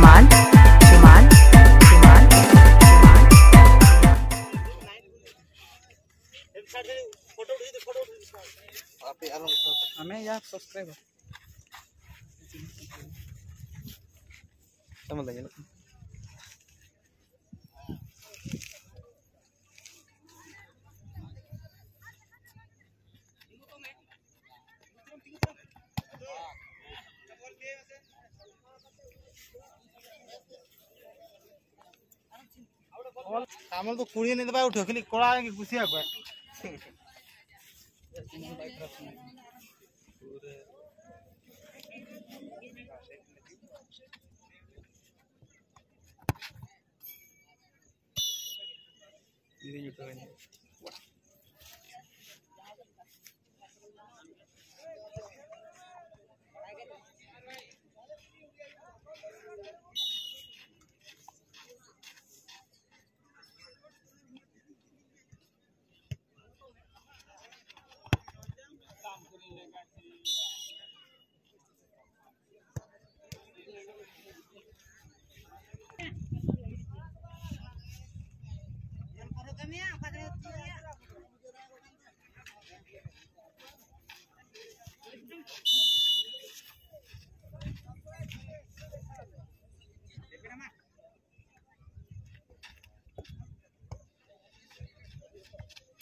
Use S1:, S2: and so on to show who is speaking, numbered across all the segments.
S1: श्रीमान श्रीमान श्रीमान
S2: हमें यार सब्सक्राइब समझ लगे ना?
S3: ଆମର ତ କୁଡ଼ିଏ ନେଇ ଦେବା ଉଠ ଖାଲି କଳା କି ଘୁଷିଆ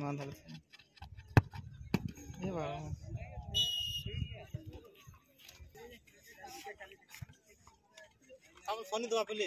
S3: না
S2: ধরে এ
S3: বাবা আমি ফোনে দোয়া পেলে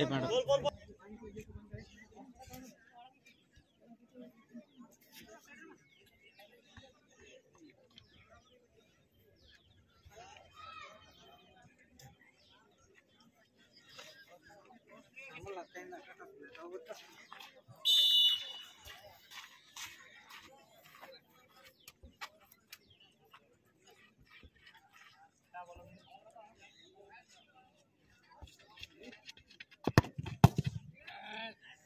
S2: एक मिनट।